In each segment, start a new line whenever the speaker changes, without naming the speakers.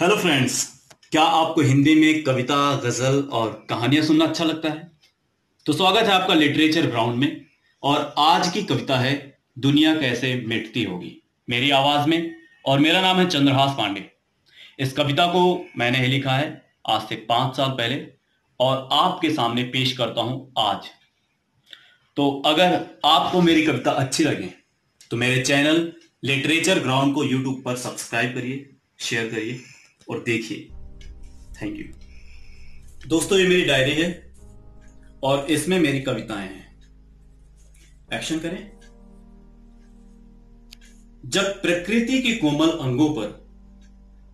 Hello friends क्या आपको हिंदी में कविता, गज़ल और कहानियाँ सुनना अच्छा लगता है? तो स्वागत है आपका लिटरेचर ग्राउंड में और आज की कविता है, दुनिया कैसे मिटती होगी? मेरी आवाज़ में और मेरा नाम है चंद्रहास पांडे। इस कविता को मैंने ही लिखा है आज से पाँच साल पहले और आपके सामने पेश करता हूँ आज। तो अगर आपको मेरी कविता अच्छी लगे तो मेरे चैनल लिटरेचर ग्राउंड को यूट्यूब पर सब्सक्राइब करिए शेयर करिए और देखिए। थैंक यू दोस्तों, ये मेरी डायरी है और इसमें मेरी कविताएँ हैं। एक्शन करें। जब प्रकृति के कोमल अंगों पर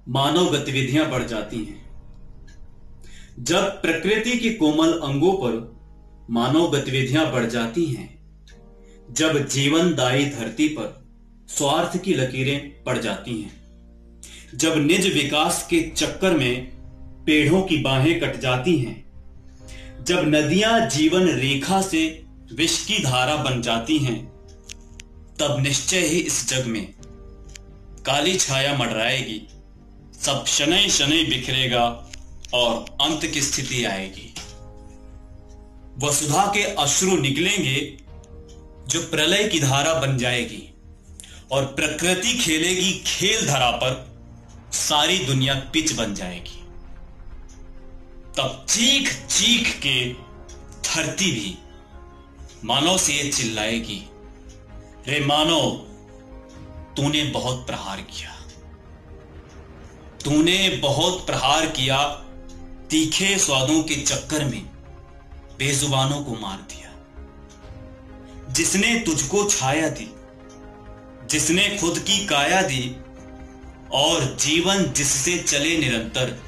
मानव गतिविधियाँ बढ़ जाती हैं, जब प्रकृति के कोमल अंगों पर मानव गतिविधियाँ बढ़ जाती हैं, जब जीवनदायी धरती पर स्वार्थ की लकीरें पड़ जाती हैं जब निज विकास के चक्कर में पेड़ों की बाहें कट जाती हैं, जब नदियाँ जीवन रेखा से विष की धारा बन जाती हैं, तब निश्चय ही इस जग में काली छाया मडराएगी, सब शनै शनै बिखरेगा और अंत की स्थिति आएगी। वसुधा के अश्रु निकलेंगे जो प्रलय की धारा बन जाएगी और प्रकृति खेलेगी खेल धरा पर। सारी दुनिया पिच बन जाएगी। तब चीख चीख के धरती भी मानव से चिल्लाएगी, रे मानव, तूने बहुत प्रहार किया। तूने बहुत प्रहार किया, तीखे स्वादों के चक्कर में बेजुबानों को मार दिया। जिसने तुझको छाया दी, जिसने खुद की काया दी और जीवन जिससे चले निरंतर।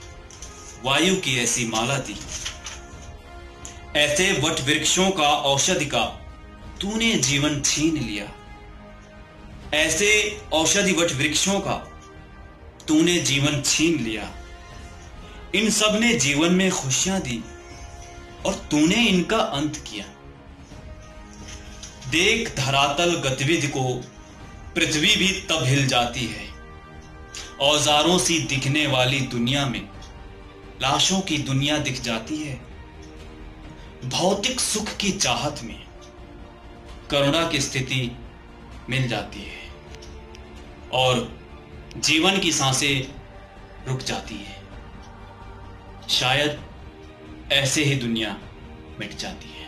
वायु की ऐसी माला दी। ऐसे वट वृक्षों का, औषधि का तूने जीवन छीन लिया। ऐसे औषधि वट वृक्षों का तूने जीवन छीन लिया। इन सबने जीवन में खुशियाँ दी और तूने इनका अंत किया। देख धरातल गतिविधि को, पृथ्वी भी तब हिल जाती है। औजारों सी दिखने वाली दुनिया में लाशों की दुनिया दिख जाती है। भौतिक सुख की चाहत में करुणा की स्थिति मिल जाती है और जीवन की साँसें रुक जाती है। शायद ऐसे ही दुनिया मिट जाती है।